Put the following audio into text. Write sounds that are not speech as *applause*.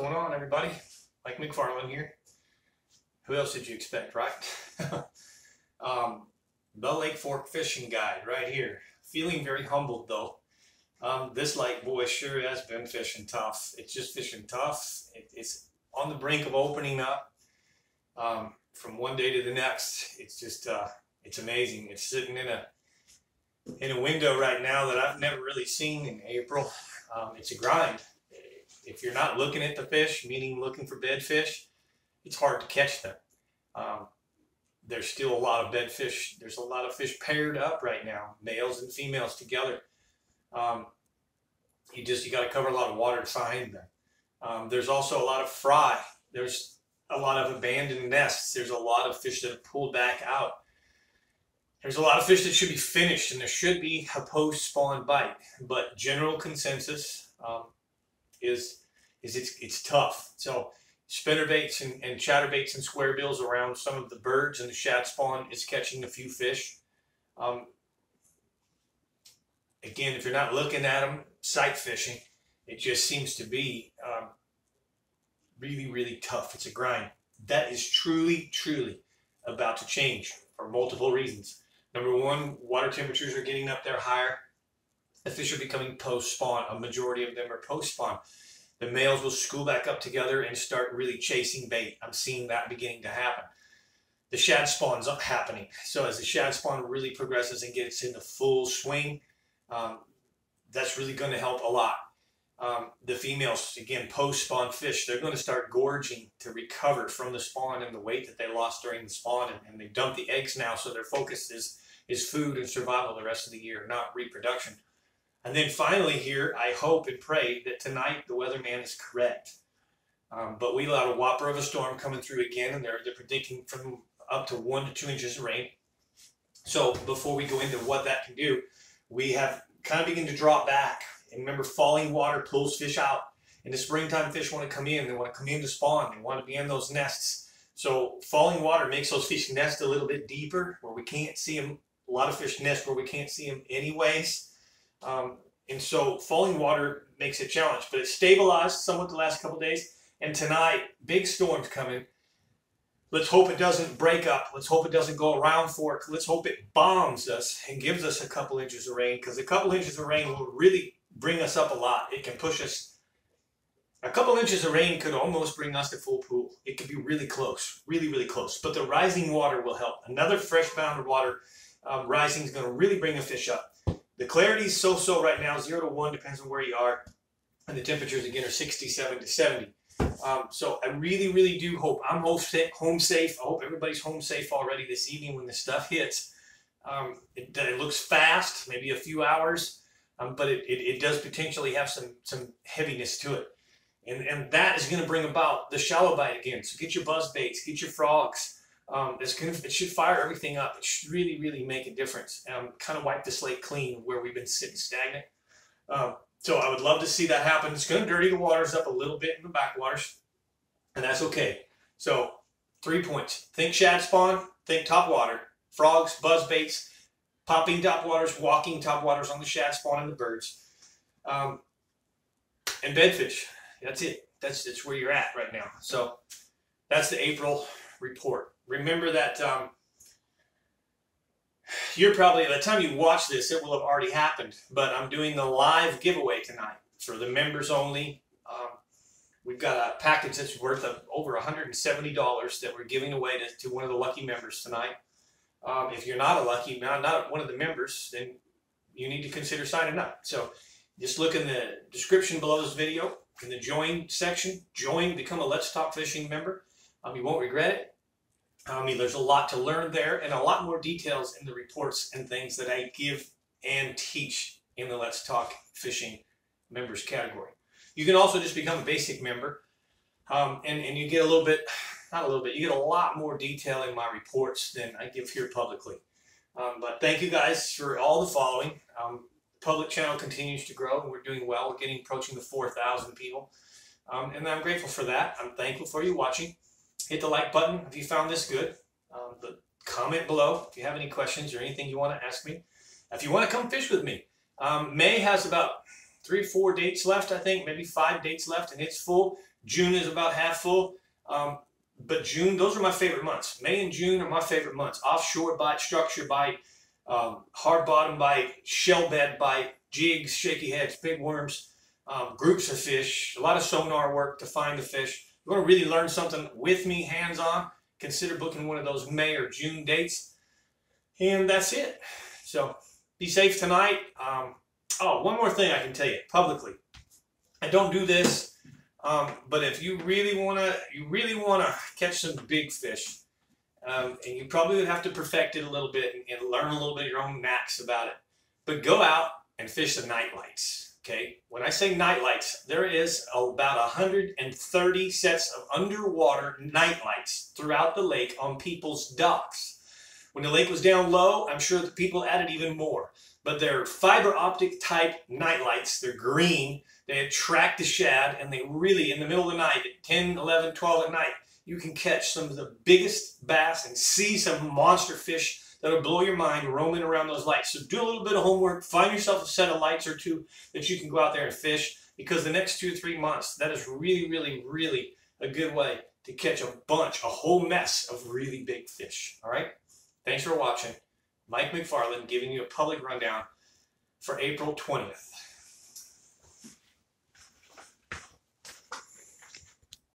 going on, everybody? Mike McFarland here. Who else did you expect, right? *laughs* um, the Lake Fork Fishing Guide right here. Feeling very humbled though. Um, this lake, boy, sure has been fishing tough. It's just fishing tough. It, it's on the brink of opening up um, from one day to the next. It's just, uh, it's amazing. It's sitting in a in a window right now that I've never really seen in April. Um, it's a grind. If you're not looking at the fish, meaning looking for bed fish, it's hard to catch them. Um, there's still a lot of bed fish. There's a lot of fish paired up right now, males and females together. Um, you just you got to cover a lot of water to find them. Um, there's also a lot of fry. There's a lot of abandoned nests. There's a lot of fish that have pulled back out. There's a lot of fish that should be finished, and there should be a post-spawn bite. But general consensus um, is is it's it's tough. So spinner baits and, and chatterbaits and square bills around some of the birds and the shad spawn is catching a few fish. Um, again, if you're not looking at them sight fishing, it just seems to be um, really, really tough. It's a grind. That is truly, truly about to change for multiple reasons. Number one, water temperatures are getting up there higher. The fish are becoming post-spawn. A majority of them are post-spawn. The males will school back up together and start really chasing bait. I'm seeing that beginning to happen. The shad spawn's up happening. So as the shad spawn really progresses and gets into full swing, um, that's really going to help a lot. Um, the females, again, post-spawn fish, they're going to start gorging to recover from the spawn and the weight that they lost during the spawn, and, and they dump the eggs now, so their focus is, is food and survival the rest of the year, not reproduction. And then finally here, I hope and pray that tonight the weatherman is correct. Um, but we got a whopper of a storm coming through again, and they're, they're predicting from up to one to two inches of rain. So before we go into what that can do, we have kind of begin to drop back. And remember, falling water pulls fish out. In the springtime, fish want to come in. They want to come in to spawn. They want to be in those nests. So falling water makes those fish nest a little bit deeper where we can't see them. A lot of fish nest where we can't see them anyways. Um, and so falling water makes it a challenge, but it stabilized somewhat the last couple days. And tonight, big storms coming. Let's hope it doesn't break up. Let's hope it doesn't go around fork. Let's hope it bombs us and gives us a couple inches of rain because a couple inches of rain will really bring us up a lot. It can push us. A couple inches of rain could almost bring us to full pool. It could be really close, really, really close. But the rising water will help. Another fresh bound of water um, rising is going to really bring a fish up. The clarity is so-so right now, 0 to 1, depends on where you are. And the temperatures, again, are 67 to 70. Um, so I really, really do hope I'm home safe. I hope everybody's home safe already this evening when the stuff hits. Um, it, it, looks fast, maybe a few hours, um, but it, it, it, does potentially have some some heaviness to it. And, and that is going to bring about the shallow bite again. So get your buzz baits, get your frogs. Um, it's gonna, it should fire everything up. It should really, really make a difference. Um, kind of wipe the slate clean where we've been sitting stagnant. Um, so I would love to see that happen. It's going to dirty the waters up a little bit in the backwaters, and that's okay. So three points. Think shad spawn, think top water, frogs, buzz baits, popping top waters, walking top waters on the shad spawn and the birds, um, and bedfish. That's it. That's, that's where you're at right now. So that's the April report. Remember that um, you're probably, by the time you watch this, it will have already happened. But I'm doing the live giveaway tonight for the members only. Um, we've got a package that's worth of over $170 that we're giving away to, to one of the lucky members tonight. Um, if you're not a lucky, not, not one of the members, then you need to consider signing up. So just look in the description below this video, in the join section, join, become a Let's Talk Fishing member. Um, you won't regret it. I mean, there's a lot to learn there and a lot more details in the reports and things that I give and teach in the Let's Talk Fishing members category. You can also just become a basic member um, and, and you get a little bit, not a little bit, you get a lot more detail in my reports than I give here publicly. Um, but thank you guys for all the following. Um, public channel continues to grow and we're doing well. We're getting approaching the 4,000 people. Um, and I'm grateful for that. I'm thankful for you watching hit the like button if you found this good. Um, comment below if you have any questions or anything you want to ask me. If you want to come fish with me, um, May has about three, four dates left, I think, maybe five dates left, and it's full. June is about half full. Um, but June, those are my favorite months. May and June are my favorite months. Offshore bite, structure bite, um, hard bottom bite, shell bed bite, jigs, shaky heads, big worms, um, groups of fish, a lot of sonar work to find the fish. You want to really learn something with me, hands on, consider booking one of those May or June dates. And that's it. So be safe tonight. Um, oh, one more thing I can tell you publicly. I don't do this, um, but if you really wanna, you really wanna catch some big fish, um, and you probably would have to perfect it a little bit and, and learn a little bit of your own knacks about it. But go out and fish the night lights. Okay, when I say night lights, there is about 130 sets of underwater night lights throughout the lake on people's docks. When the lake was down low, I'm sure the people added even more. But they're fiber optic type night lights. They're green. They attract the shad, and they really, in the middle of the night, at 10, 11, 12 at night, you can catch some of the biggest bass and see some monster fish that'll blow your mind roaming around those lights. So do a little bit of homework, find yourself a set of lights or two that you can go out there and fish because the next two or three months, that is really, really, really a good way to catch a bunch, a whole mess of really big fish. All right? Thanks for watching. Mike McFarland giving you a public rundown for April 20th.